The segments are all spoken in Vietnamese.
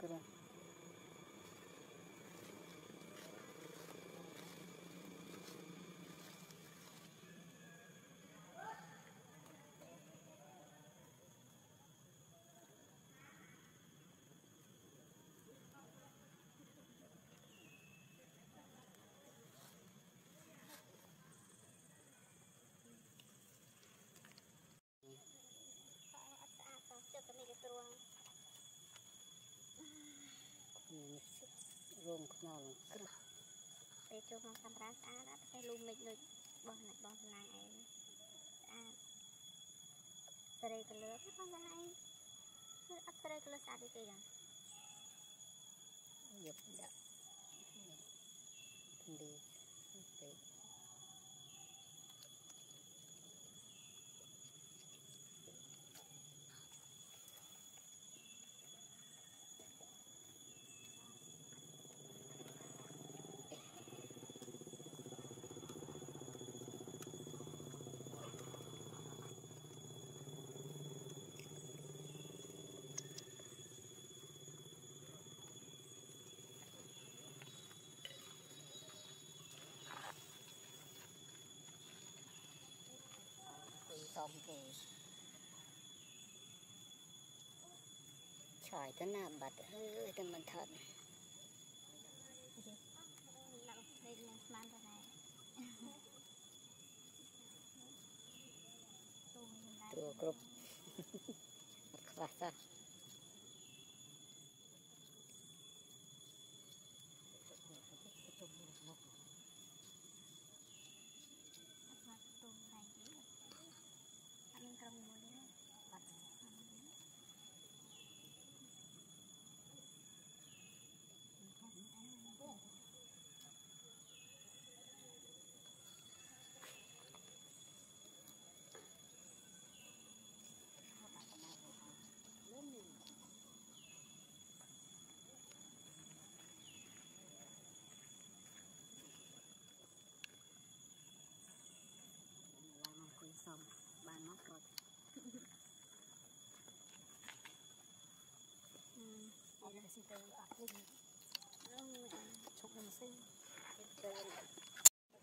கொடுக்குறேன் រោមខ្នល់គ្រឹះពេលចូលមកកាមេរ៉ាស្អាតអត់តែលូមិចដូចបោះណាបោះឡាឯងស្អាតសេរីកលឺបោះឡាឯងគឺអត់សេរីកលឺស្អាតដូចគេចឹងយកដាក់ធំ xong rồi chỏi thế nào bật hơi thì mình thật lặng đây mình mang tua cục mặt sao? xong bạn móc rồi. Ừ. Đây là xin tôi ạc lên chụp hình xin đây là Hãy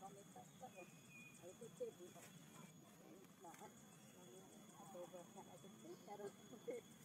subscribe cho kênh Ghiền Mì Gõ Để không bỏ lỡ những video hấp dẫn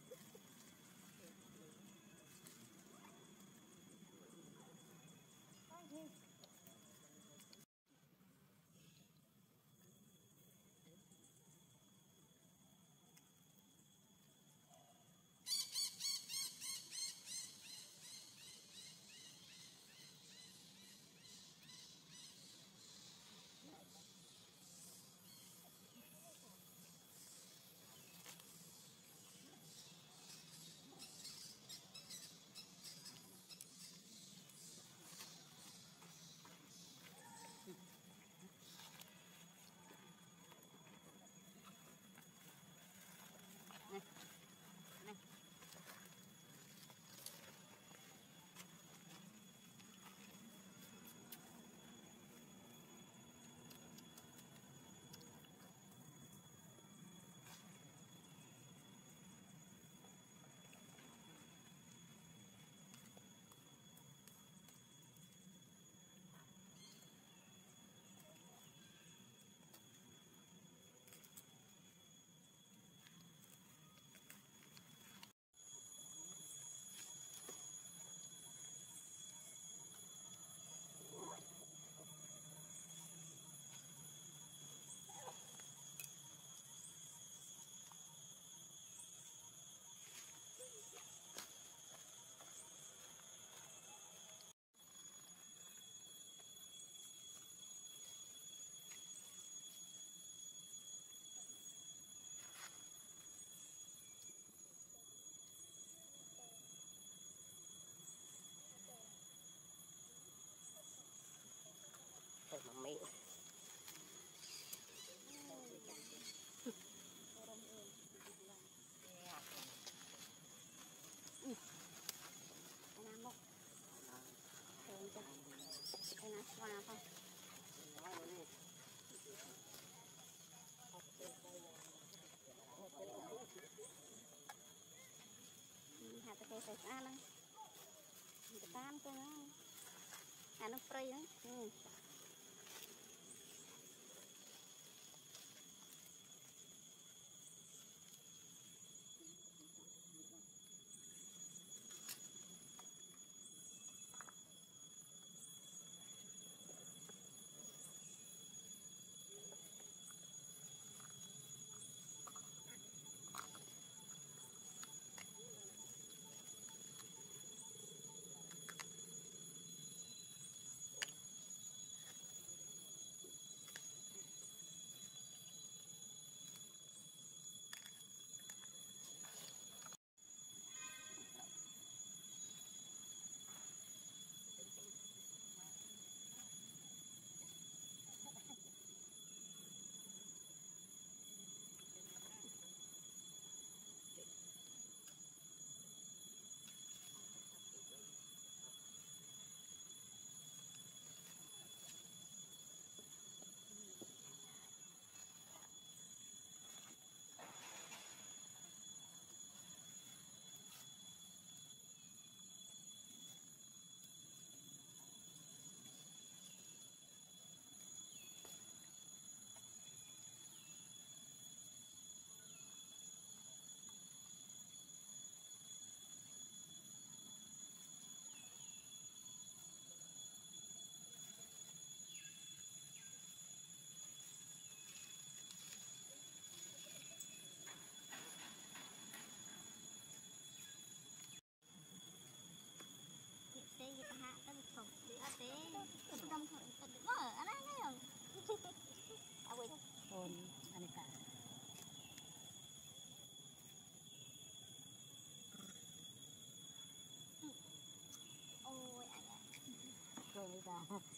តាមទៅណាអានោះព្រៃហ្នឹង Hold on.